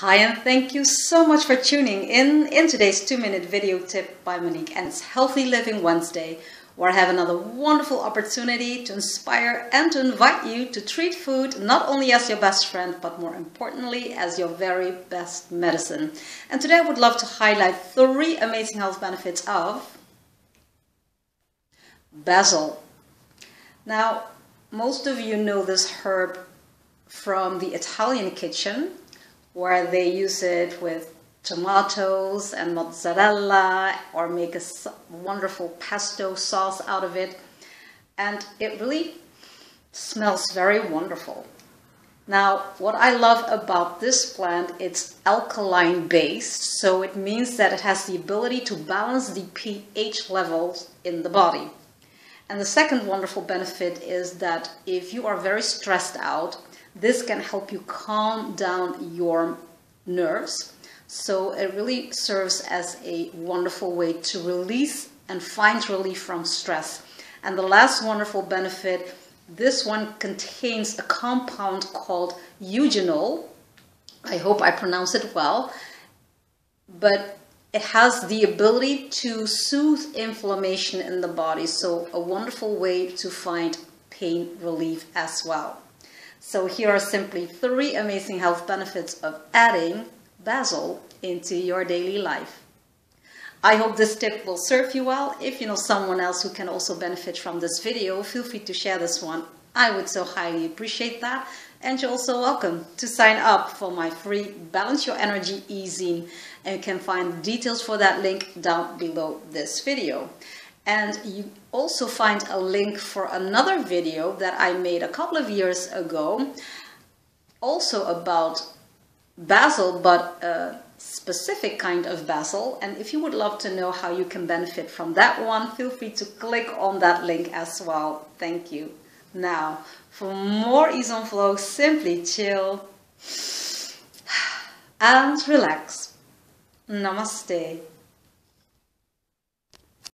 Hi and thank you so much for tuning in in today's two minute video tip by Monique and it's Healthy Living Wednesday where I have another wonderful opportunity to inspire and to invite you to treat food not only as your best friend but more importantly as your very best medicine. And today I would love to highlight three amazing health benefits of basil. Now most of you know this herb from the Italian kitchen where they use it with tomatoes and mozzarella or make a wonderful pesto sauce out of it. And it really smells very wonderful. Now, what I love about this plant, it's alkaline based, so it means that it has the ability to balance the pH levels in the body. And the second wonderful benefit is that if you are very stressed out, this can help you calm down your nerves. So it really serves as a wonderful way to release and find relief from stress. And the last wonderful benefit, this one contains a compound called eugenol. I hope I pronounce it well. But it has the ability to soothe inflammation in the body. So a wonderful way to find pain relief as well. So here are simply three amazing health benefits of adding basil into your daily life. I hope this tip will serve you well. If you know someone else who can also benefit from this video, feel free to share this one. I would so highly appreciate that. And you're also welcome to sign up for my free Balance Your Energy e-zine. And you can find details for that link down below this video. And you also find a link for another video that I made a couple of years ago, also about basil, but a specific kind of basil. And if you would love to know how you can benefit from that one, feel free to click on that link as well. Thank you. Now, for more Ease on Flow, simply chill and relax. Namaste.